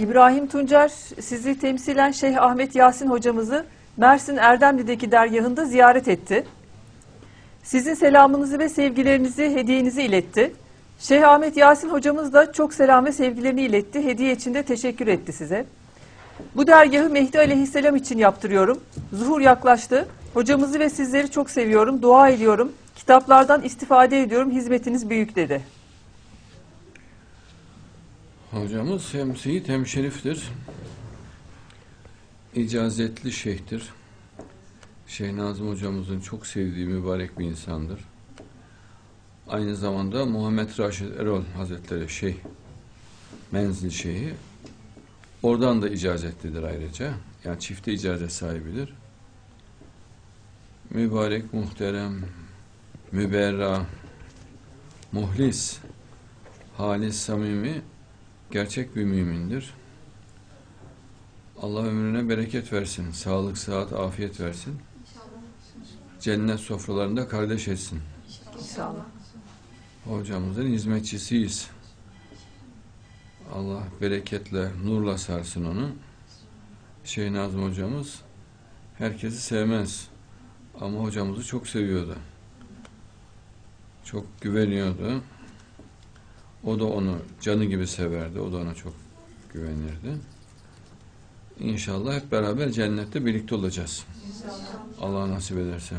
İbrahim Tuncer sizi temsilen Şeyh Ahmet Yasin hocamızı Mersin Erdemli'deki dergahında ziyaret etti. Sizin selamınızı ve sevgilerinizi, hediyenizi iletti. Şeyh Ahmet Yasin hocamız da çok selam ve sevgilerini iletti. Hediye için de teşekkür etti size. Bu dergahı Mehdi Aleyhisselam için yaptırıyorum. Zuhur yaklaştı. Hocamızı ve sizleri çok seviyorum. Dua ediyorum. Kitaplardan istifade ediyorum. Hizmetiniz büyük dedi. Hocamız hem seyit hem şeriftir. İcazetli şeyhtir. Şeyh Nazım hocamızın çok sevdiği mübarek bir insandır. Aynı zamanda Muhammed Raşid Erol Hazretleri Şeyh, Menzil Şeyhi. Oradan da icazetlidir ayrıca. Yani çifte icazet sahibidir. Mübarek, muhterem, müberra, muhlis, halis, samimi, gerçek bir mümindir. Allah ömrüne bereket versin, sağlık, sıhhat, afiyet versin. Cennet sofralarında kardeş etsin. İnşallah. Hocamızın hizmetçisiyiz. Allah bereketle, nurla sarsın onu. Şeyh Nazım hocamız herkesi sevmez. Ama hocamızı çok seviyordu. Çok güveniyordu. O da onu canı gibi severdi. O da ona çok güvenirdi. İnşallah hep beraber cennette birlikte olacağız. Allah nasip ederse.